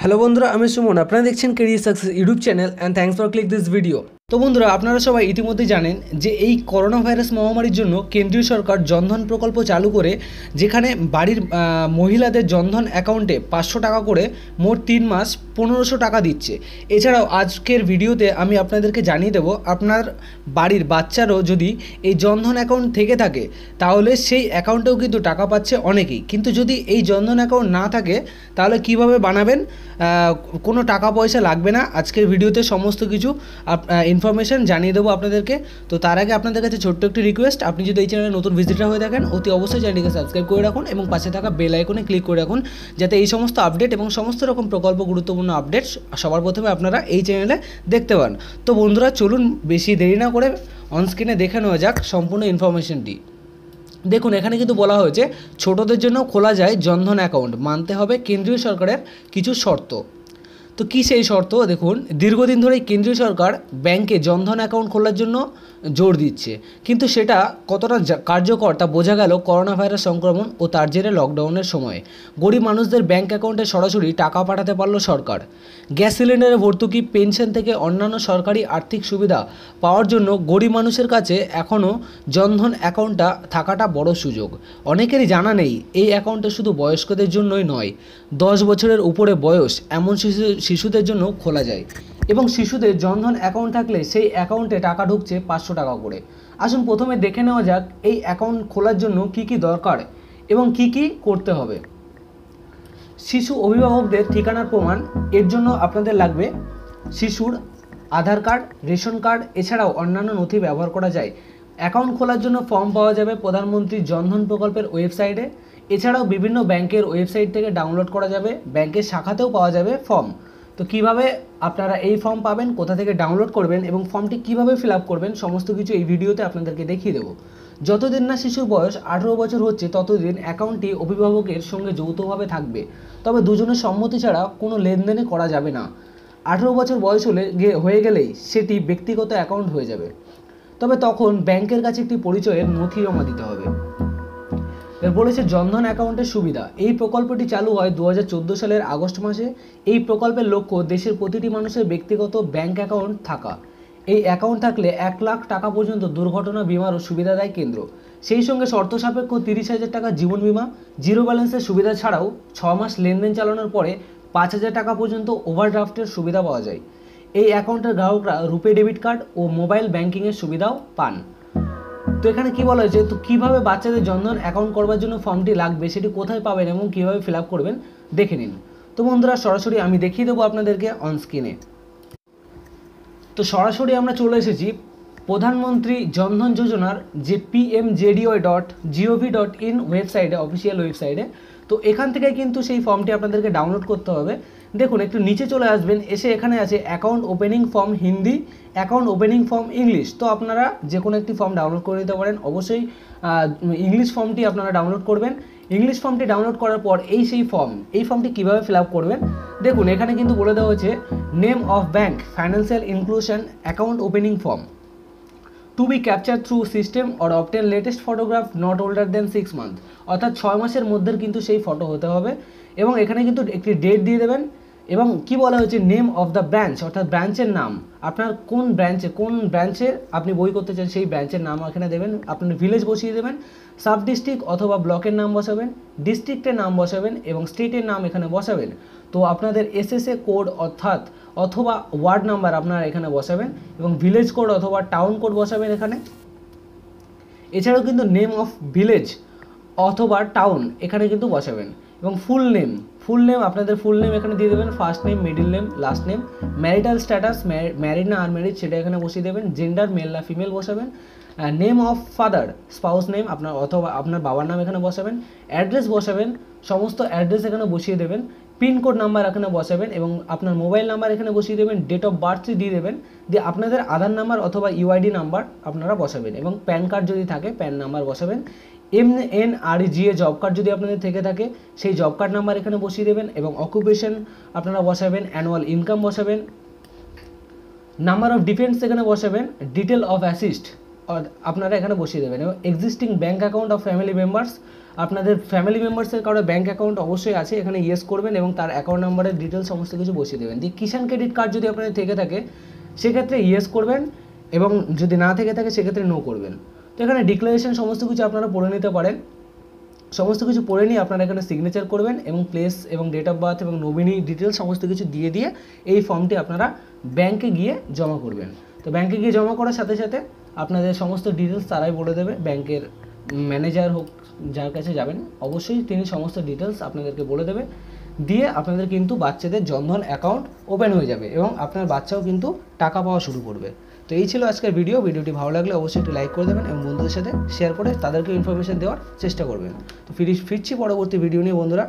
Hello বন্ধুরা, আমি সুমন। আপনারা দেখছেন career success YouTube channel and thanks for click this video তো বন্ধুরা, আপনারা সবাই ইতিমধ্যে জানেন যে এই করোনা ভাইরাস মহামারীর জন্য কেন্দ্রীয় সরকার জনধন প্রকল্প চালু করে যেখানে বাড়ির মহিলাদের জনধন অ্যাকাউন্টে পাঁচশো টাকা করে মোট তিন মাস পনেরোশো টাকা দিচ্ছে। এছাড়াও আজকের ভিডিওতে আমি আপনাদেরকে জানিয়ে দেবো, আপনার বাড়ির বাচ্চারও যদি এই জনধন অ্যাকাউন্ট থেকে থাকে, তাহলে সেই অ্যাকাউন্টেও কিন্তু টাকা পাচ্ছে অনেকেই। কিন্তু যদি এই জনধন অ্যাকাউন্ট না থাকে, তাহলে কীভাবে বানাবেন? কোনো টাকা পয়সা লাগবে না। আজকের ভিডিওতে সমস্ত কিছু ইনফরমেশন জানিয়ে দেবো আপনাদেরকে। তো তার আগে আপনাদের কাছে ছোট্ট একটি রিকোয়েস্ট আপনি যদি এই চ্যানেলে নতুন ভিজিটার হয়ে থাকেন, অতি অবশ্যই চ্যানেলটিকে সাবস্ক্রাইব করে রাখুন এবং পাশে থাকা বেল আইকনে ক্লিক করে রাখুন, যাতে এই সমস্ত আপডেট এবং সমস্ত রকম প্রকল্প, গুরুত্বপূর্ণ আপডেট সবার প্রথমে আপনারা এই চ্যানেলে দেখতে পান। তো বন্ধুরা, চলুন বেশি দেরি না করে অনস্ক্রিনে দেখে নেওয়া যাক সম্পূর্ণ ইনফরমেশনটি দেখুন, এখানে কিন্তু বলা হয়েছে, ছোটদের জন্য খোলা যায় জনধন অ্যাকাউন্ট মানতে হবে কেন্দ্রীয় সরকারের কিছু শর্ত। তো কী সেই শর্ত? দেখুন, দীর্ঘদিন ধরেই কেন্দ্রীয় সরকার ব্যাংকে জনধন অ্যাকাউন্ট খোলার জন্য জোর দিচ্ছে। কিন্তু সেটা কতটা কার্যকর তা বোঝা গেল করোনা ভাইরাস সংক্রমণ ও তার জেরে লকডাউনের সময়। গরিব মানুষদের ব্যাংক অ্যাকাউন্টে সরাসরি টাকা পাঠাতে পারল সরকার। গ্যাস সিলিন্ডারে ভর্তুকি, পেনশন থেকে অন্যান্য সরকারি আর্থিক সুবিধা পাওয়ার জন্য গরিব মানুষের কাছে এখনও জনধন অ্যাকাউন্টটা থাকাটা বড় সুযোগ। অনেকেরই জানা নেই, এই অ্যাকাউন্টে শুধু বয়স্কদের জন্যই নয়, দশ বছরের উপরে বয়স, এমন শিশু শিশুদের জন্য খোলা যায় এবং শিশুদের জনধন অ্যাকাউন্ট থাকলে সেই অ্যাকাউন্টে টাকা ঢুকছে পাঁচশো টাকা করে। আসুন প্রথমে দেখে নেওয়া যাক এই অ্যাকাউন্ট খোলার জন্য কি কি দরকার এবং কি কি করতে হবে। শিশু অভিভাবকদের ঠিকানার প্রমাণ, এর জন্য আপনাদের লাগবে শিশুর আধার কার্ড, রেশন কার্ড, এছাড়াও অন্যান্য নথি ব্যবহার করা যায়। অ্যাকাউন্ট খোলার জন্য ফর্ম পাওয়া যাবে প্রধানমন্ত্রী জনধন প্রকল্পের ওয়েবসাইটে এছাড়াও বিভিন্ন ব্যাংকের ওয়েবসাইট থেকে ডাউনলোড করা যাবে, ব্যাংকের শাখাতেও পাওয়া যাবে ফর্ম তো কীভাবে আপনারা এই ফর্ম পাবেন, কোথা থেকে ডাউনলোড করবেন এবং ফর্মটি কীভাবে ফিল করবেন, সমস্ত কিছু এই ভিডিওতে আপনাদেরকে দেখিয়ে দেবো। যতদিন না শিশুর বয়স আঠেরো বছর হচ্ছে, ততদিন অ্যাকাউন্টটি অভিভাবকের সঙ্গে যৌথভাবে থাকবে। তবে দুজনের সম্মতি ছাড়া কোনো লেনদেনে করা যাবে না। আঠেরো বছর বয়স হলে হয়ে গেলেই সেটি ব্যক্তিগত অ্যাকাউন্ট হয়ে যাবে। তবে তখন ব্যাংকের কাছে একটি পরিচয়ের নথি জমা দিতে হবে। বলেছে জনধন অ্যাকাউন্টের সুবিধা। এই প্রকল্পটি চালু হয় দু হাজার চোদ্দ সালের আগস্ট মাসে। এই প্রকল্পের লক্ষ্য দেশের প্রতিটি মানুষের ব্যক্তিগত ব্যাংক অ্যাকাউন্ট থাকা। এই অ্যাকাউন্ট থাকলে এক লাখ টাকা পর্যন্ত দুর্ঘটনা বিমারও সুবিধা দেয় কেন্দ্র। সেই সঙ্গে শর্ত সাপেক্ষ তিরিশ হাজার টাকা জীবন বিমা, জিরো ব্যালেন্সের সুবিধা ছাড়াও ছ মাস লেনদেন চালানোর পরে পাঁচ হাজার টাকা পর্যন্ত ওভারড্রাফটের সুবিধা পাওয়া যায়। এই অ্যাকাউন্টের গ্রাহকরা রুপে ডেবিট কার্ড ও মোবাইল ব্যাংকিংয়ের সুবিধাও পান। তো এখানে কি বলা হয়েছে তো কীভাবে বাচ্চাদের জনধন অ্যাকাউন্ট করবার জন্য ফর্মটি লাগবে, সেটি কোথায় পাবেন এবং কীভাবে ফিল করবেন, দেখে নিন। তো বন্ধুরা, সরাসরি আমি দেখিয়ে দেবো আপনাদেরকে অন স্ক্রিনে তো সরাসরি আমরা চলে এসেছি প্রধানমন্ত্রী জনধন যোজনার যে PMJDY dot gov dot in ওয়েবসাইটে অফিসিয়াল ওয়েবসাইটে তো এখান থেকে কিন্তু সেই ফর্মটি আপনাদেরকে ডাউনলোড করতে হবে। দেখুন, একটু নিচে চলে আসবেন, এসে এখানে আছে account opening form Hindi account opening form English তো আপনারা যে কোনো একটি ফর্ম ডাউনলোড করে নিতে পারেন। অবশ্যই ইংলিশ ফর্মটি আপনারা ডাউনলোড করবেন। ইংলিশ ফর্মটি ডাউনলোড করার পর এই সেই ফর্ম এই ফর্মটি কীভাবে ফিল আপ করবেন? দেখুন, এখানে কিন্তু বলে দেওয়া হয়েছে name of bank financial inclusion account opening form to be capture through system or obtain latest photograph not older than six month অর্থাৎ ছয় মাসের মধ্যে কিন্তু সেই ফটো হতে হবে। এবং এখানে কিন্তু একটি ডেট দিয়ে দেবেন। এবং কি বলা হয়েছে? নেম অফ দ্য ব্রাঞ্চ অর্থাৎ ব্রাঞ্চের নাম। আপনার কোন ব্রাঞ্চে কোন ব্রাঞ্চে আপনি বই করতে চান, সেই ব্রাঞ্চের নাম এখানে দেবেন। আপনার ভিলেজ বসিয়ে দেবেন। সাব ডিস্ট্রিক্ট অথবা ব্লকের নাম বসাবেন। ডিস্ট্রিক্টের নাম বসাবেন এবং স্টেটের নাম এখানে বসাবেন। তো আপনাদের এসএসএ কোড অর্থাৎ অথবা ওয়ার্ড নাম্বার আপনারা এখানে বসাবেন এবং ভিলেজ কোড অথবা টাউন কোড বসাবেন এখানে। এছাড়াও কিন্তু নেম অফ ভিলেজ অথবা টাউন এখানে কিন্তু বসাবেন। এবং ফুল নেম ফুল নেম আপনাদের ফুল নেম এখানে দিয়ে দেবেন first name middle name last name marital status married না আনম্যারিড সেটা এখানে বসিয়ে দেবেন জেন্ডার মেল না ফিমেল বসাবেন name of father spouse name আপনার অথবা আপনার বাবার নাম এখানে বসাবেন অ্যাড্রেস বসাবেন, সমস্ত অ্যাড্রেস এখানে বসিয়ে দেবেন পিনকোড নাম্বার এখানে বসাবেন এবং আপনার মোবাইল নাম্বার এখানে বসিয়ে দেবেন ডেট অফ বার্থ দিয়ে দেবেন, দিয়ে আপনাদের আধার নাম্বার অথবা ইউআইডি নাম্বার আপনারা বসাবেন এবং প্যান কার্ড যদি থাকে প্যান নাম্বার বসাবেন M N R G A job card যদি আপনাদের থেকে থাকে, সেই জব কার্ড নাম্বার এখানে বসিয়ে দেবেন এবং অকুপেশন আপনারা বসাবেন অ্যানুয়াল ইনকাম বসাবেন নাম্বার অফ ডিফেন্স এখানে বসাবেন ডিটেল অফ অ্যাসিস্ট আপনারা এখানে বসিয়ে দেবেন এবং existing bank account of family members আপনাদের ফ্যামিলি মেম্বার্সের কারও ব্যাঙ্ক অ্যাকাউন্ট অবশ্যই আছে, এখানে ইয়েস করবেন এবং তার অ্যাকাউন্ট নাম্বারের ডিটেলস সমস্ত কিছু বসিয়ে দেবেন। দিয়ে কিষাণ ক্রেডিট কার্ড যদি আপনাদের থেকে থাকে, সেক্ষেত্রে ইয়েস করবেন এবং যদি না থেকে থাকে, সেক্ষেত্রে নো করবেন। তো এখানে ডিক্লারেশন সমস্ত কিছু আপনারা পড়ে নিতে পারেন। সমস্ত কিছু পড়ে নিয়ে আপনারা এখানে সিগনেচার করবেন এবং প্লেস এবং ডেট অফ বার্থ এবং নমিনি ডিটেলস সমস্ত কিছু দিয়ে দিয়ে এই ফর্মটি আপনারা ব্যাংকে গিয়ে জমা করবেন। তো ব্যাংকে গিয়ে জমা করার সাথে সাথে আপনাদের সমস্ত ডিটেলস তারাই বলে দেবে। ব্যাংকের ম্যানেজার হোক, যার কাছে যাবেন, অবশ্যই তিনি সমস্ত ডিটেলস আপনাদেরকে বলে দেবে। দিয়ে আপনাদের কিন্তু বাচ্চাদের জনধন অ্যাকাউন্ট ওপেন হয়ে যাবে এবং আপনার বাচ্চাও কিন্তু টাকা পাওয়া শুরু করবে। তো এই ছিল আজকের ভিডিও ভিডিওটি ভালো লাগলে অবশ্যই একটু লাইক করে দেবেন এবং বন্ধুদের সাথে শেয়ার করে তাদেরকে ইনফরমেশন দেওয়ার চেষ্টা করবেন। তো ফিরি, ফিরছি পরবর্তী ভিডিও নিয়ে, বন্ধুরা।